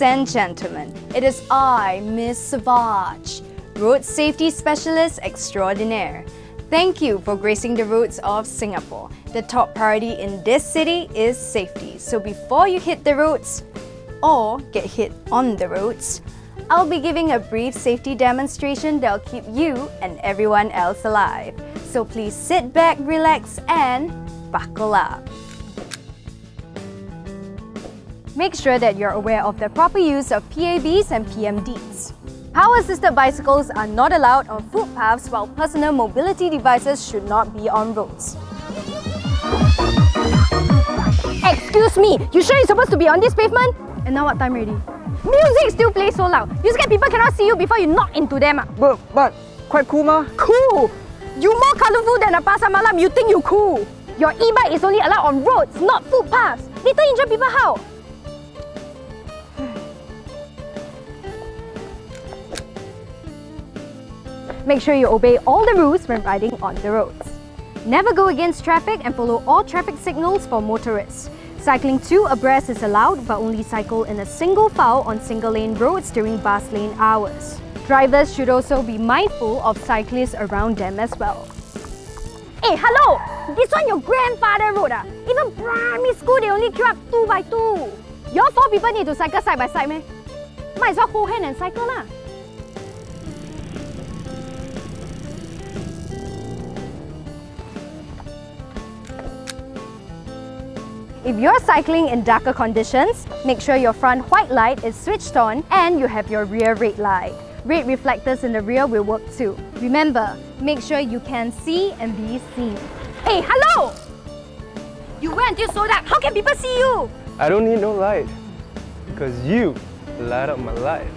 and gentlemen, it is I, Miss Saváge, Road Safety Specialist Extraordinaire. Thank you for gracing the roads of Singapore. The top priority in this city is safety. So before you hit the roads or get hit on the roads, I'll be giving a brief safety demonstration that'll keep you and everyone else alive. So please sit back, relax, and buckle up. Make sure that you're aware of the proper use of PABs and PMDs. Power-assisted bicycles are not allowed on footpaths while personal mobility devices should not be on roads. Excuse me, you sure you're supposed to be on this pavement? And now what time already? Music still plays so loud. You scared people cannot see you before you knock into them ah? But, but, quite cool ma. Cool! You more colourful than a pasar malam, you think you cool? Your e-bike is only allowed on roads, not footpaths. Later injure people how? Make sure you obey all the rules when riding on the roads. Never go against traffic and follow all traffic signals for motorists. Cycling two abreast is allowed but only cycle in a single file on single-lane roads during bus lane hours. Drivers should also be mindful of cyclists around them as well. Hey, hello! This one your grandfather road ah? Even primary school they only queue up two by two. Your four people need to cycle side by side meh? Might as well hold hand and cycle lah. If you're cycling in darker conditions, make sure your front white light is switched on and you have your rear red light. Red reflectors in the rear will work too. Remember, make sure you can see and be seen. Hey, hello! You went until so dark, how can people see you? I don't need no light. Because you light up my life.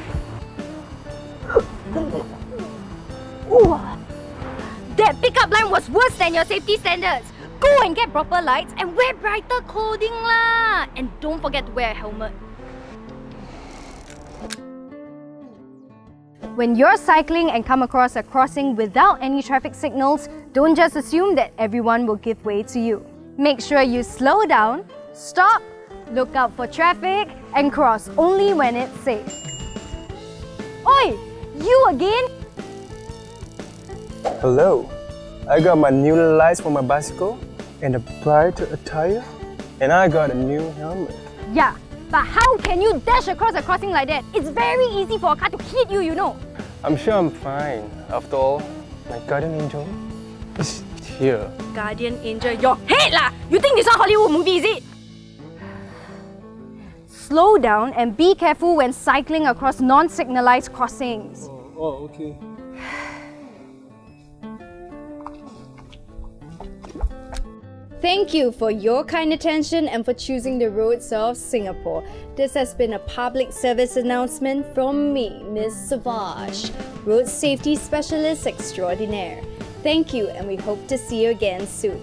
Ooh. That pickup line was worse than your safety standards. Go and get proper lights and wear brighter clothing lah. And don't forget to wear a helmet. When you're cycling and come across a crossing without any traffic signals, don't just assume that everyone will give way to you. Make sure you slow down, stop, look out for traffic, and cross only when it's safe. Oi! You again? Hello. I got my new lights for my bicycle and a brighter attire, and I got a new helmet. Yeah, but how can you dash across a crossing like that? It's very easy for a car to hit you, you know. I'm sure I'm fine. After all, my guardian angel is here. Guardian angel, your head lah! You think this is a Hollywood movie, is it? Slow down and be careful when cycling across non-signalized crossings. Oh, oh okay. Thank you for your kind attention and for choosing the roads of Singapore. This has been a public service announcement from me, Ms. Saváge, Road Safety Specialist Extraordinaire. Thank you and we hope to see you again soon.